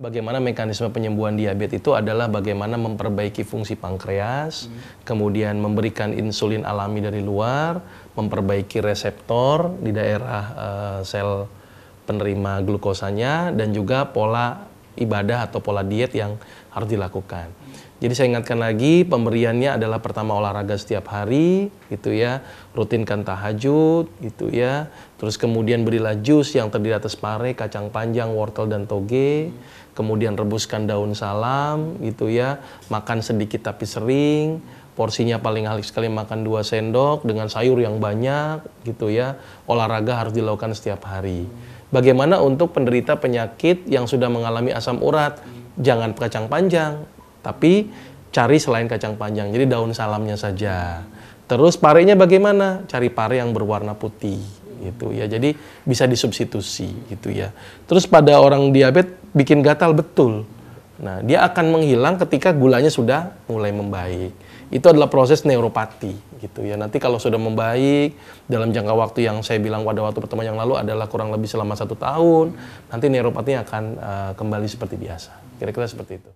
Bagaimana mekanisme penyembuhan diabetes itu adalah bagaimana memperbaiki fungsi pankreas, kemudian memberikan insulin alami dari luar, memperbaiki reseptor di daerah eh, sel penerima glukosanya dan juga pola ibadah atau pola diet yang harus dilakukan. Jadi saya ingatkan lagi pemberiannya adalah pertama olahraga setiap hari gitu ya, rutinkan tahajud gitu ya. Terus kemudian berilah jus yang terdiri atas pare, kacang panjang, wortel dan toge. Kemudian rebuskan daun salam gitu ya. Makan sedikit tapi sering. Porsinya paling halus sekali makan 2 sendok dengan sayur yang banyak gitu ya. Olahraga harus dilakukan setiap hari. Bagaimana untuk penderita penyakit yang sudah mengalami asam urat? Jangan kacang panjang, tapi cari selain kacang panjang, jadi daun salamnya saja. Terus parenya bagaimana? Cari pare yang berwarna putih gitu ya. Jadi bisa disubstitusi gitu ya. Terus pada orang diabetes bikin gatal betul. Nah, dia akan menghilang ketika gulanya sudah mulai membaik. Itu adalah proses neuropati gitu ya. Nanti kalau sudah membaik dalam jangka waktu yang saya bilang pada waktu pertemuan yang lalu adalah kurang lebih selama satu tahun, nanti neuropatinya akan uh, kembali seperti biasa. Kira-kira seperti itu.